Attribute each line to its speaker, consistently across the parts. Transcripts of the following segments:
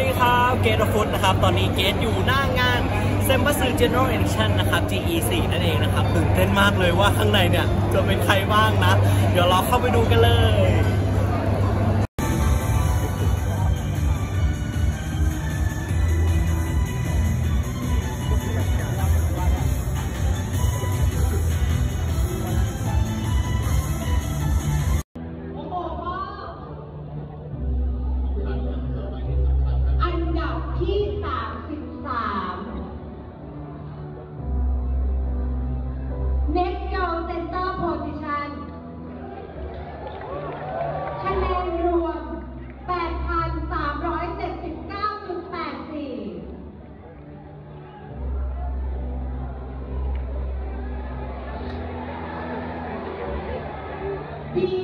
Speaker 1: ดีครับเกตฟุตนะครับ ตอนนี้เกตอยู่หน้างานเซมบัส General Edition นะครับ GE4 นั่นเองนะครับตื่นเต้นมากเลยว่าข้างในเนี่ย จะเป็นใครบ้างนะ เดี๋ยวเราเข้าไปดูกันเลย
Speaker 2: ที่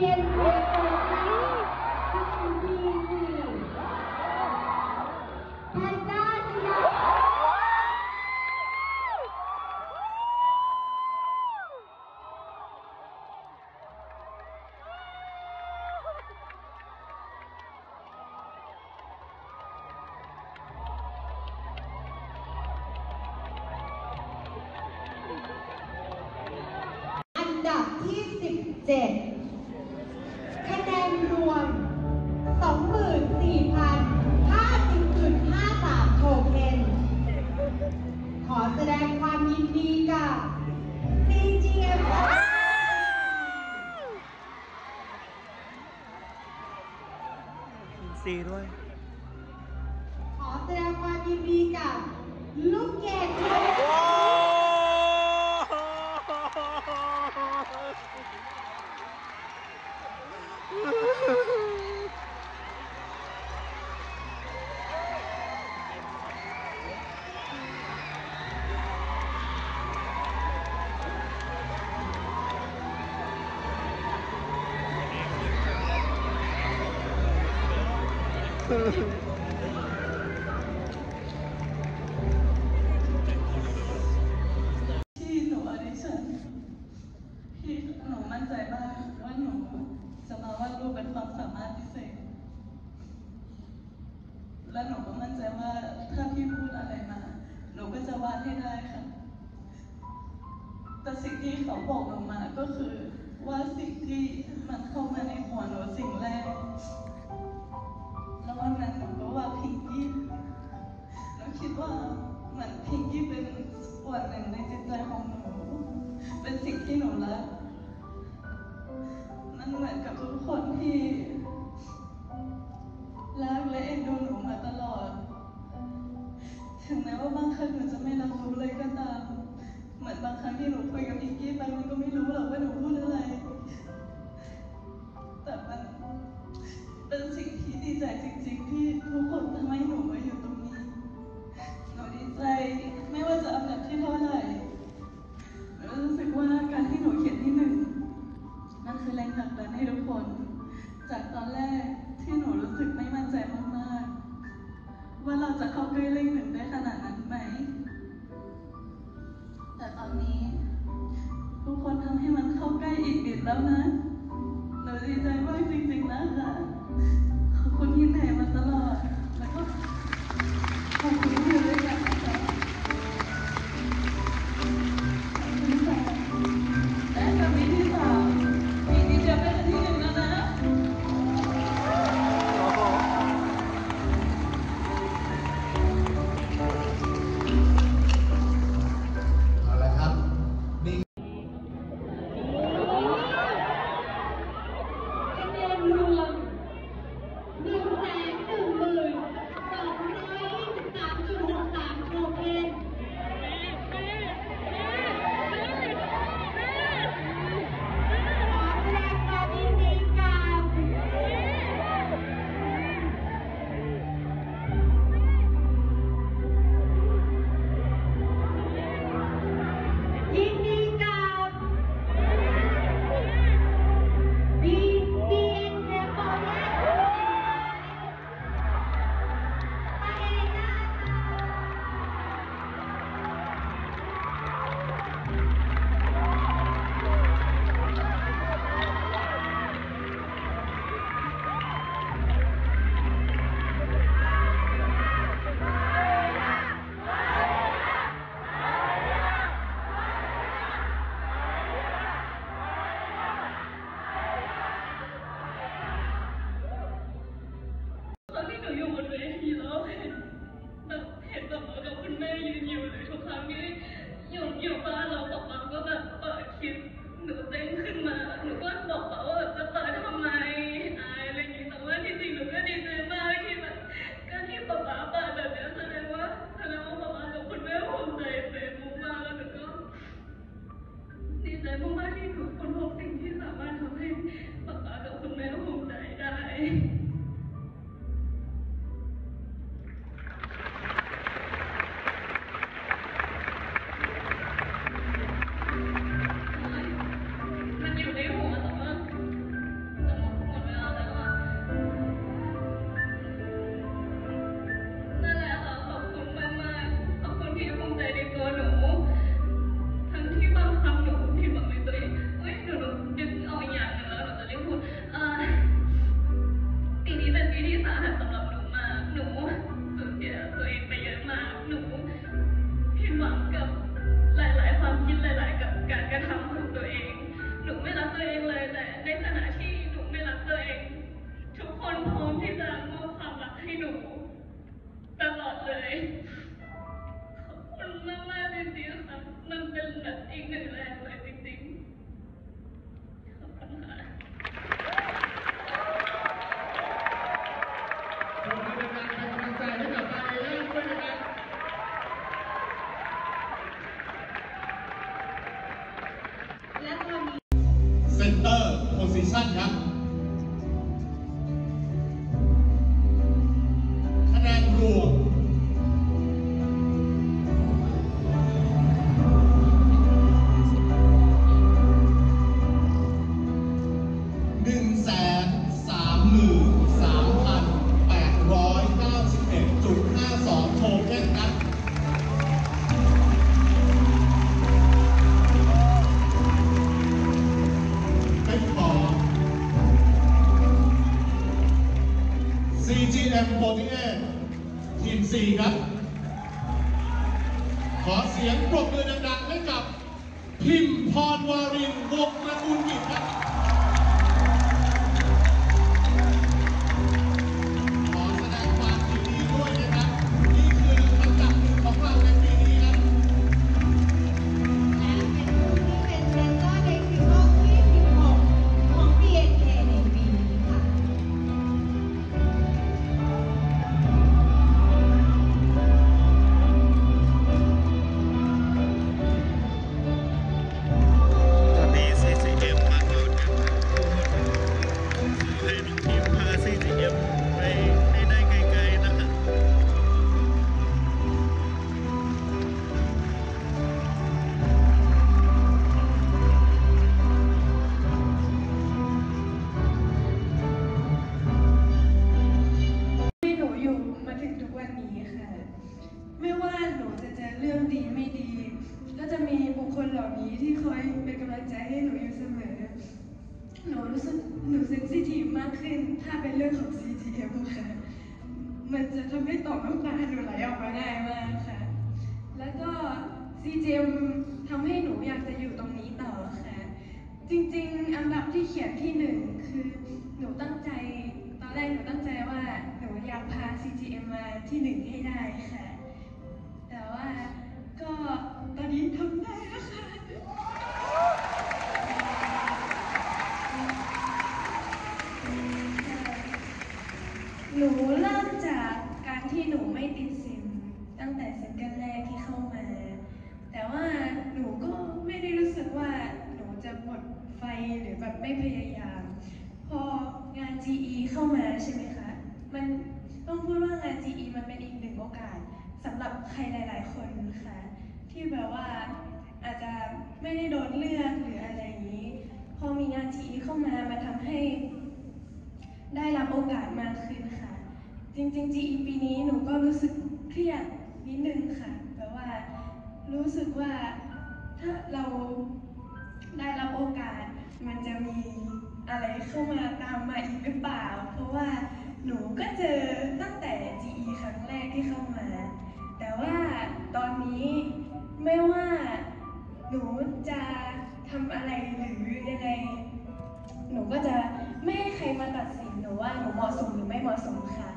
Speaker 2: 17
Speaker 1: ซีด้วย
Speaker 2: ที่
Speaker 3: หนูออดิชั่นที่หนูมั่นใจมากว่าหนูจะมาวาดรูปเป็นความสามารถพิเศษ และหนูก็มั่นใจว่าถ้าพี่พูดอะไรมา หนูก็จะวาดให้ได้ค่ะ แต่สิ่งที่เขาบอกหนูมาก็คือว่าสิ่งที่มันเข้ามาในหัวหนูสิ่งแรก ที่หนูรักมันเหมือนกับทุกคนที่รักและเอ็นดูหนูมาตลอด ถึงแม้ว่าบางครั้งหนูจะไม่รับรู้เลยก็ตาม เหมือนบางครั้งที่หนูคุยกับพิงกี้ไปมันก็ไม่รู้หรอกว่าหนูพูดอะไร แต่มันเป็นสิ่งที่ดีใจจริง ๆ ที่ทุกคนทำ ดีใจมากจริงๆนะคะขอบคุณที่เหนื่อยมาตลอดแล้วก็ 旁边有用巴掌把妈妈的耳贴，我在。 เป็
Speaker 4: เหล่านี้ที่คอยเป็นกำ
Speaker 5: ลังใจให้หนูอยู่เสมอ หนูรู้สึ
Speaker 2: ก
Speaker 1: หนู
Speaker 6: เซนซิทีฟมากขึ้น ถ้าเป็นเรื่องของ CGM ค่ะมันจะทำให้ต่อมน้ำตาหนูไหลออกมาง่ายมากค่ะ แล้วก็ CGM ทำให้หนูอยากจะอยู่ตรงนี้ต่อค่ะ จริงๆ อันดับที่เขียนที่หนึ่งคือหนูตั้งใจ ตอนแรกหนูตั้งใจว่าหนูอยากพา CGM มาที่หนึ่งให้ได้ค่ะ แต่ว่า ก็ตอนนี้ทำได้แล้วค่ะหนูเริ่มจากการที่หนูไม่ติดซิมตั้งแต่ซิงเกิลแรกที่เข้ามา แต่ว่าหนูก็ไม่ได้รู้สึกว่าหนูจะหมดไฟหรือแบบไม่พยายาม พองาน GE เข้ามาใช่ไหมคะ มันต้องพูดว่างาน GE มันเป็นอีกหนึ่งโอกาสสำห รับใครหลาย ๆ คนค่ะ ที่แบบว่าอาจจะไม่ได้โดนเลือกหรืออะไรอย่างนี้ พอมีงาน GE เข้ามามันทำให้ ได้รับโอกาสมากขึ้นค่ะ จริงๆ GE ปีนี้หนูก็รู้สึกเครียดนิดนึงค่ะแบบว่ารู้สึกว่าถ้าเราได้รับโอกาสมันจะมีอะไรเข้ามาตามมาอีกหรือเปล่า เพราะว่าหนูก็เจอตั้งแต่ GE ครั้งแรกที่เข้ามา แต่ว่าตอนนี้ไม่ว่าหนูจะทำอะไรหรือยังไง หนูก็จะไม่ให้ใครมาตัดสินหนูว่าหนูเหมาะสมหรือไม่เหมาะสมค่ะ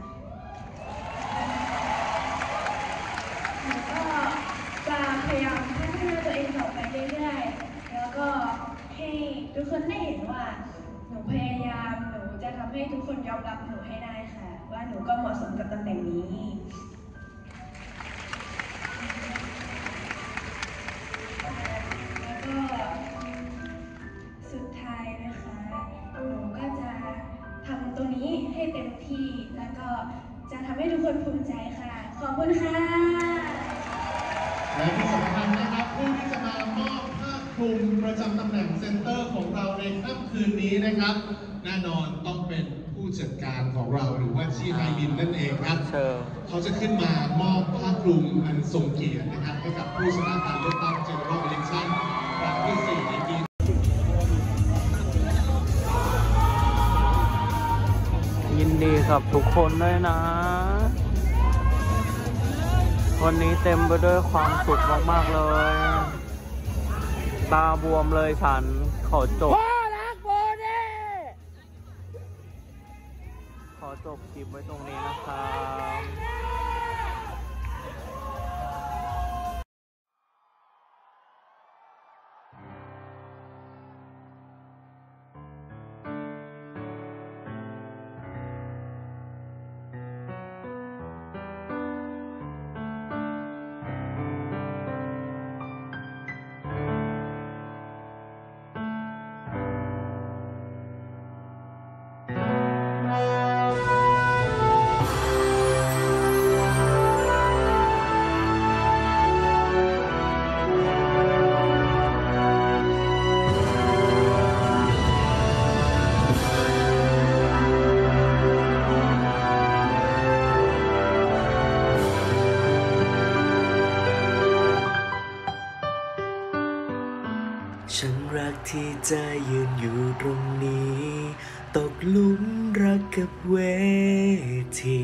Speaker 6: หนูก็จะพยายามพัฒนาตัวเองต่อไปเรื่อยๆ แล้วก็ให้ทุกคนได้เห็นว่า หนูพยายาม หนูจะทำให้ทุกคนยอมรับหนูให้ได้ค่ะ ว่าหนูก็เหมาะสมกับตำแหน่งนี้ ตัวนี้ให้เต็มที่ แล้วก็จะทำให้ทุกคนภูมิใจค่ะ ขอบคุณค่ะ
Speaker 5: และที่สำคัญนะครับผู้ที่จะมามอบผ้าคลุมประจำตำแหน่งเซนเตอร์ของเราในค่ำคืนนี้นะครับ แน่นอนต้องเป็นผู้จัดการของเราหรือว่าชีไฮบินนั่นเองครับ
Speaker 1: เชิญ
Speaker 5: เขาจะขึ้นมามอบผ้าคลุมอันทรงเกียรตินะครับให้กับผู้ชนะการเลือกตั้ง
Speaker 7: กับทุกคนด้วยนะ วันนี้เต็มไปด้วยความสุขมาก ๆ เลย ตาบวมเลยฉันขอจบ ขอจบคลิปไว้ตรงนี้นะครับ
Speaker 8: ฉันรักที่จะยืนอยู่ตรงนี้ ตกลุมรักกับเวที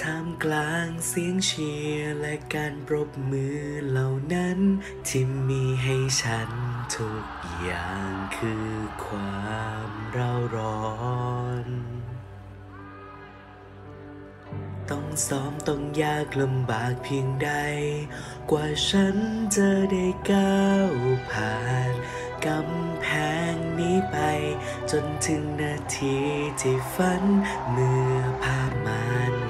Speaker 8: ท่ามกลางเสียงเชียร์และการปรบมือเหล่านั้น ที่มีให้ฉันทุกอย่างคือความเร่าร้อน ต้องซ้อมต้องยากลำบากเพียงใด กว่าฉันจะได้ก้าวผ่านกำแพงนี้ไป จนถึงนาทีที่ฝันเมื่อภาพมาน